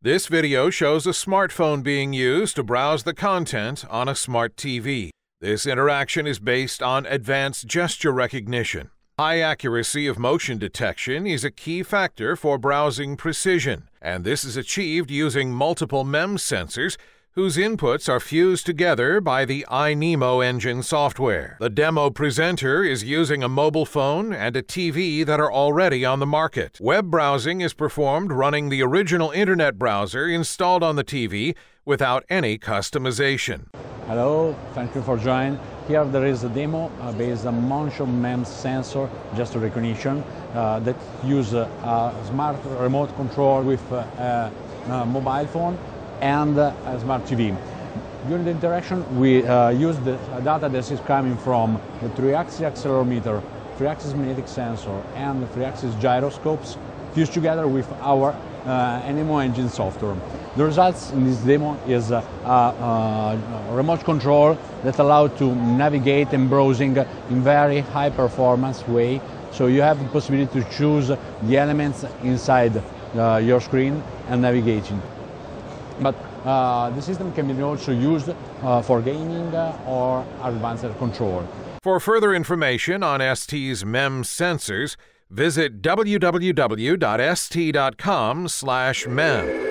This video shows a smartphone being used to browse the content on a smart TV. This interaction is based on advanced gesture recognition. High accuracy of motion detection is a key factor for browsing precision, and this is achieved using multiple MEMS sensors whose inputs are fused together by the iNemo engine software. The demo presenter is using a mobile phone and a TV that are already on the market. Web browsing is performed running the original internet browser installed on the TV without any customization. Hello, thank you for joining. Here there is a demo uh, based on motion MEMS sensor gesture recognition uh, that use a smart remote control with uh, a mobile phone and a smart TV. During the interaction, we uh, use the data that is coming from the three-axis accelerometer, three-axis magnetic sensor, and the three-axis gyroscopes fused together with our uh, engine software. The results in this demo is a, a, a remote control that allows to navigate and browsing in very high performance way. So you have the possibility to choose the elements inside uh, your screen and navigating. But uh, the system can be also used uh, for gaming uh, or advanced control. For further information on ST's MEMS sensors, visit www.st.com/mems.